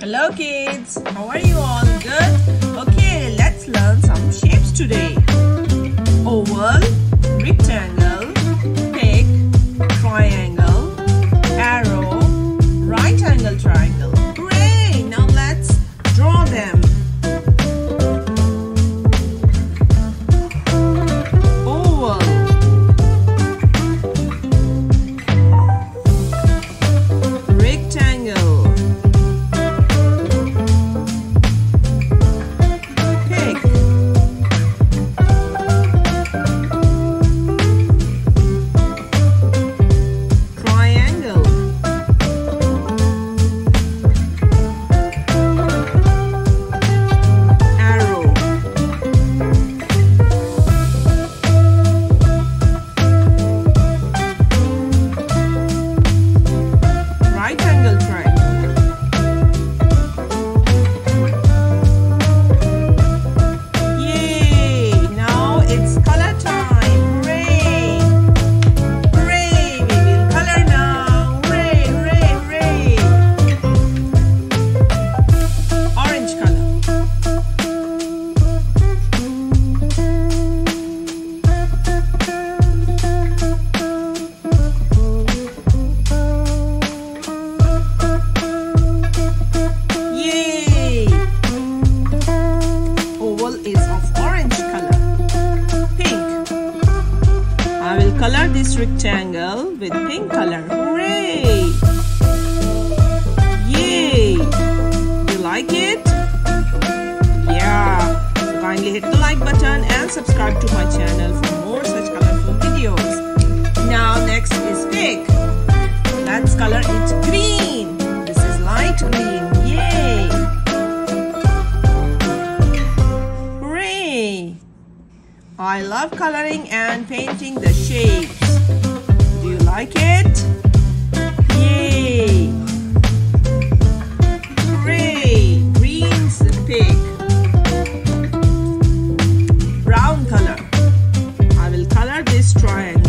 Hello kids, how are you all? Good? Okay, let's learn some shapes today. Oval, color this rectangle with pink color. Hooray! Yay! You like it? Yeah. So kindly hit the like button and subscribe to my channel for more such colorful videos. Now next is pig. Let's color it green. I love coloring and painting the shapes. Do you like it? Yay! Gray. Brown color. I will color this triangle.